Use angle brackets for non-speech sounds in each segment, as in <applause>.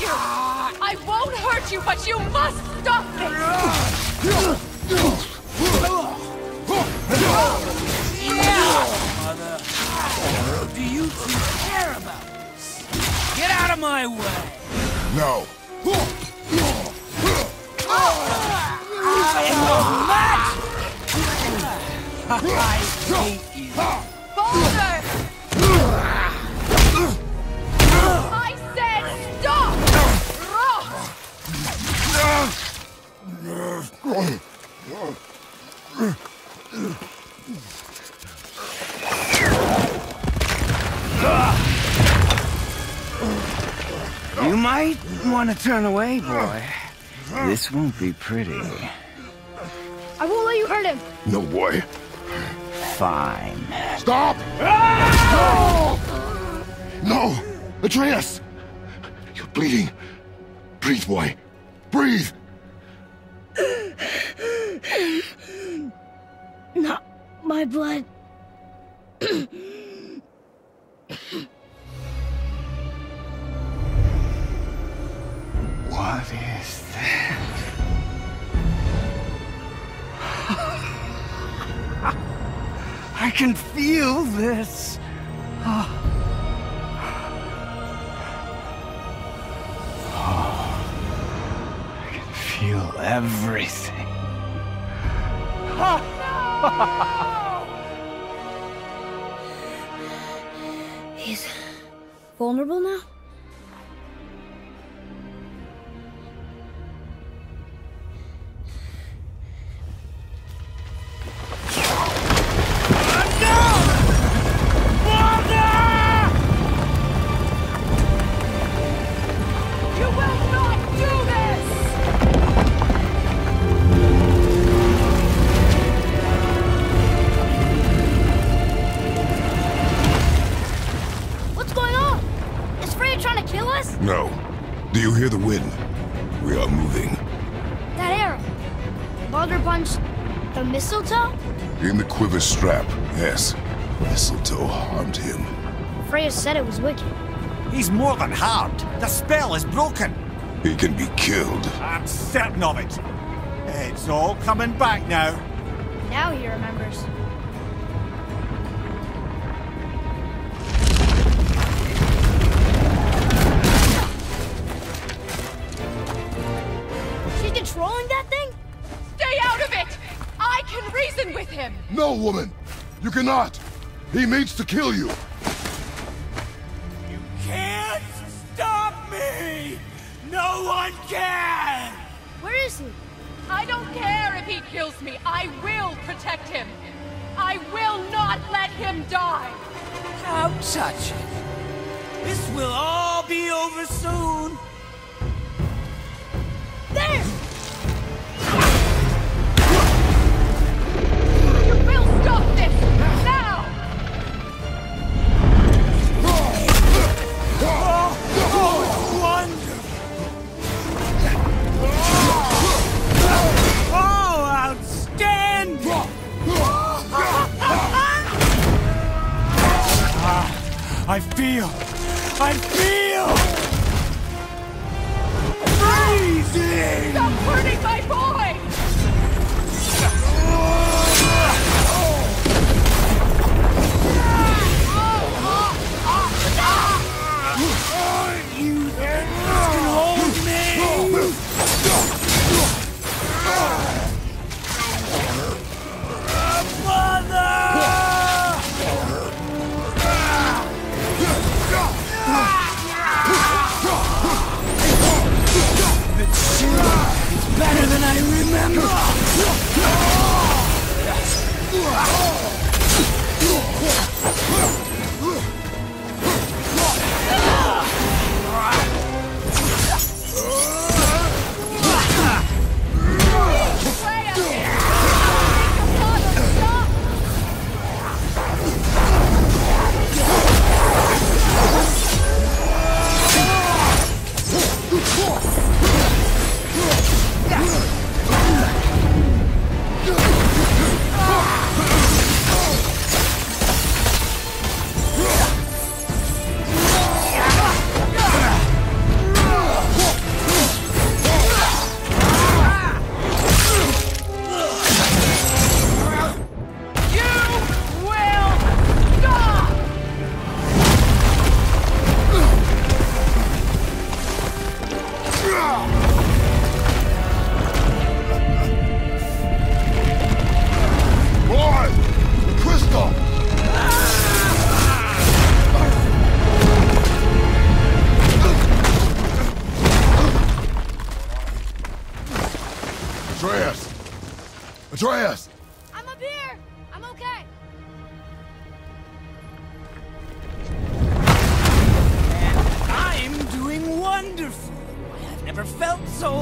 you! I won't hurt you, but you must stop this! Mother, do you two care about this? Get out of my way! No. I hate you. Baldur! You might want to turn away, boy. This won't be pretty. I won't let you hurt him. No, boy. Fine. Stop! No! No! Atreus! You're bleeding. Breathe, boy. Breathe! Not my blood. What is that? I can feel this. I can feel everything. <laughs> He's vulnerable now? You hear the wind? We are moving. That arrow. Baldur punched the mistletoe? In the quiver strap, yes. Mistletoe harmed him. Freya said it was wicked. He's more than harmed. The spell is broken. He can be killed. I'm certain of it. It's all coming back now. Now he remembers. Reason with him! No, woman! You cannot! He means to kill you! You can't stop me! No one can! Where is he? I don't care if he kills me. I will protect him. I will not let him die. How touching. This will all be over soon.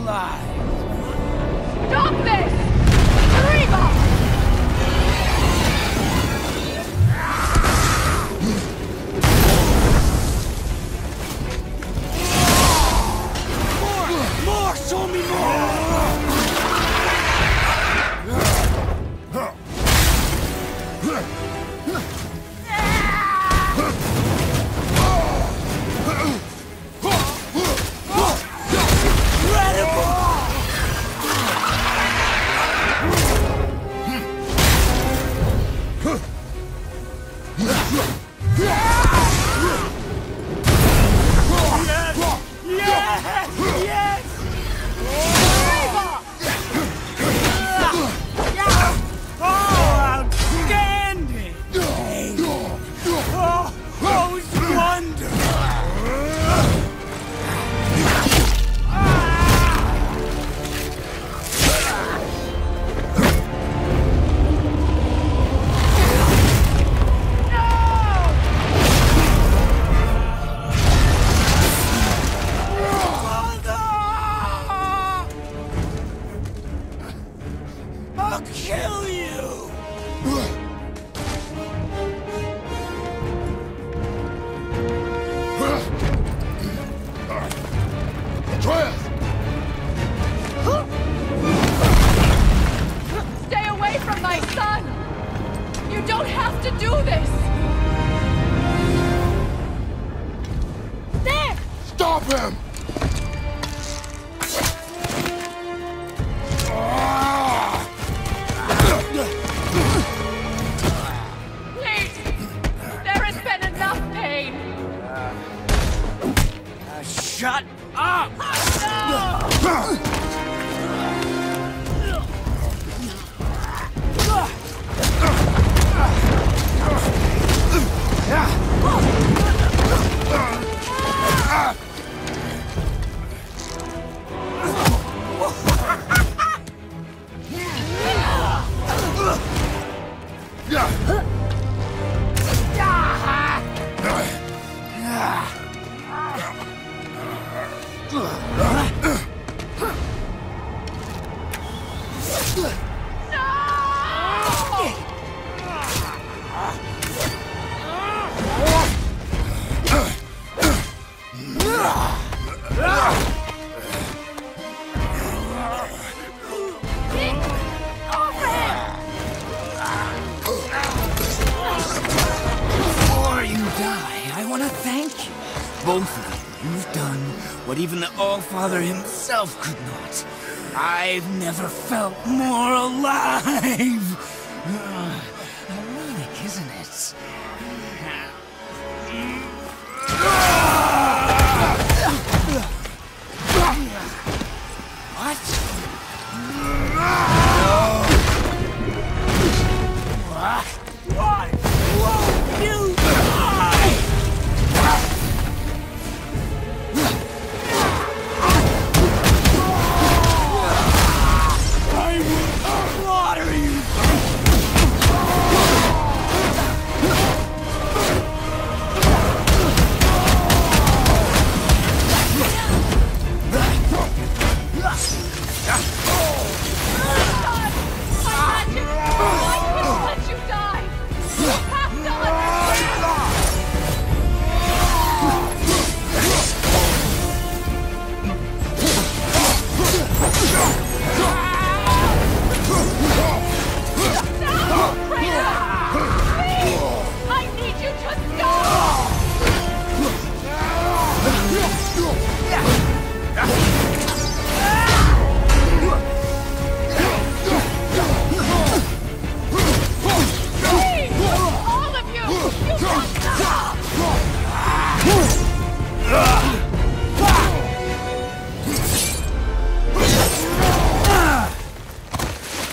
alive! Stop this! them! Guy, I want to thank you. Both of you, you've done what even the All-Father himself could not. I've never felt more <laughs> alive!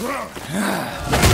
Ugh.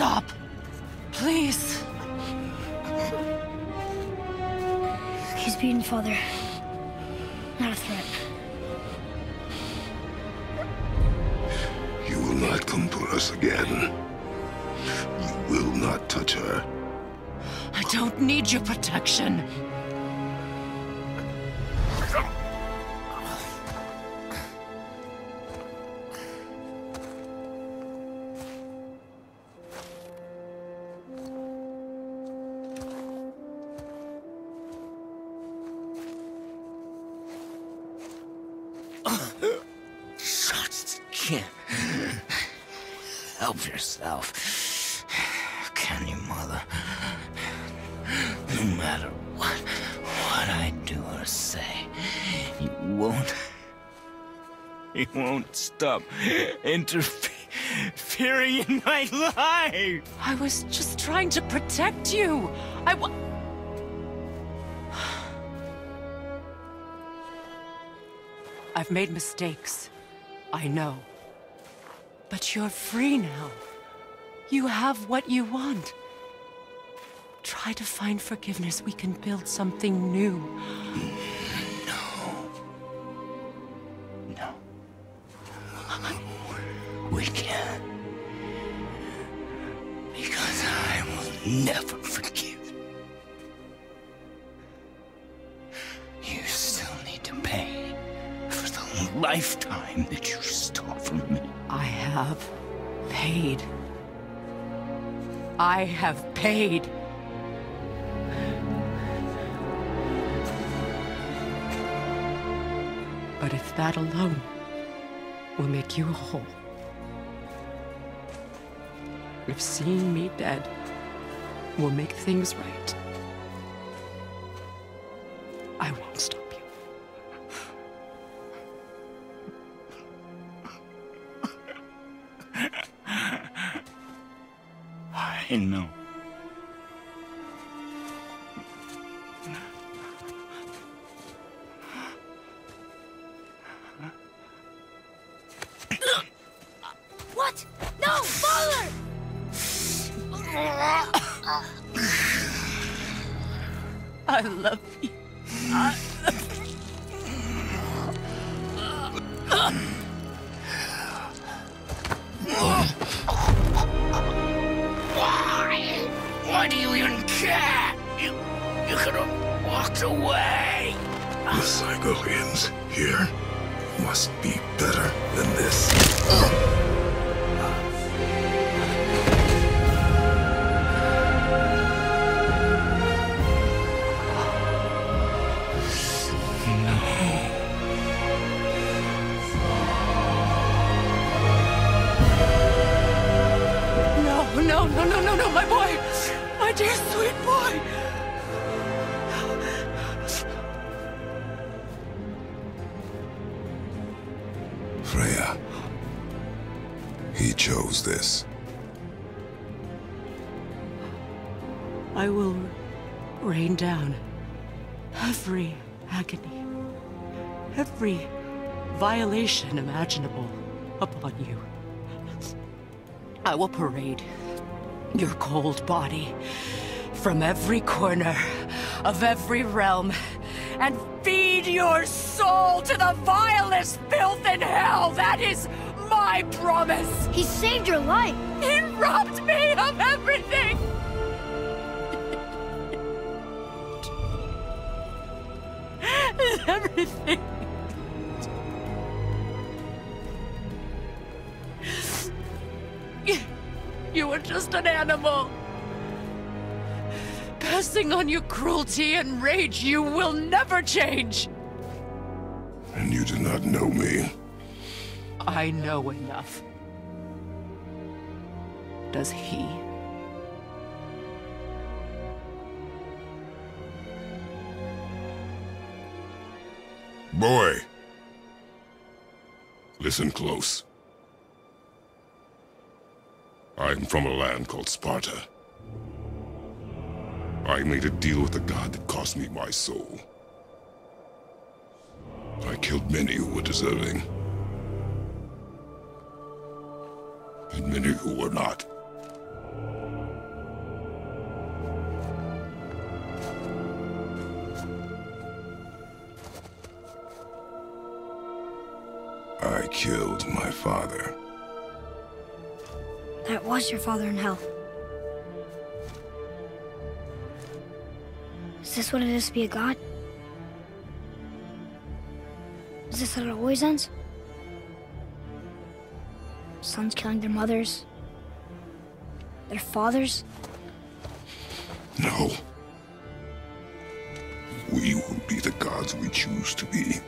Stop. Please. He's beaten, Father. Not a threat. You will not come for us again. You will not touch her. I don't need your protection. Just can't help yourself. Can you, Mother? No matter what, what I do or say, you won't. You won't stop interfering in my life. I was just trying to protect you. I I've made mistakes. I know. But you're free now. You have what you want. Try to find forgiveness. We can build something new. Paid. I have paid. But if that alone will make you whole, if seeing me dead will make things right, I won't stop you. I know. What? No, Father! I love you. The Cygolians here must be better than this. He chose this. I will rain down every agony, every violation imaginable upon you. I will parade your cold body from every corner of every realm and feed your soul to the vilest filth in hell. That is my promise. He saved your life. He robbed me of everything. <laughs> everything. You were just an animal. Passing on your cruelty and rage, you will never change. And you do not know me. I know enough. Does he? Boy! Listen close. I'm from a land called Sparta. I made a deal with the god that cost me my soul. I killed many who were deserving. And many who were not. I killed my father. That was your father in hell. Is this what it is to be a god? Is this how it always ends? Sons killing their mothers? Their fathers? No. We will be the gods we choose to be.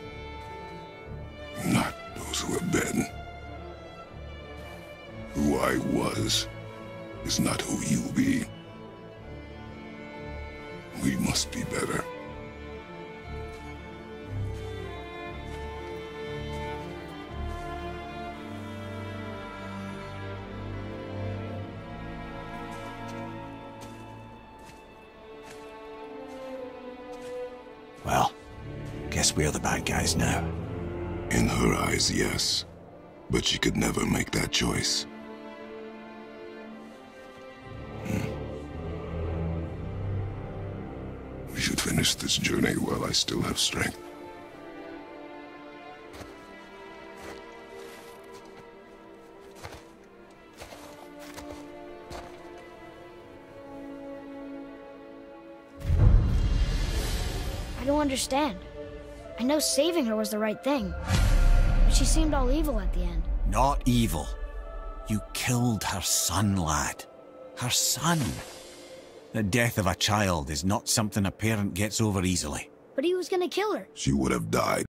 Not those who have been. Who I was is not who you be. We must be better. Guess we're the bad guys now. In her eyes, yes. But she could never make that choice. Hmm. We should finish this journey while I still have strength. I don't understand. I know saving her was the right thing. But she seemed all evil at the end. Not evil. You killed her son, lad. Her son. The death of a child is not something a parent gets over easily. But he was gonna kill her. She would have died